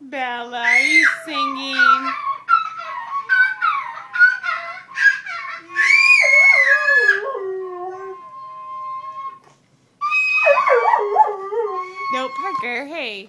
Bella, are you singing? No, Parker, hey.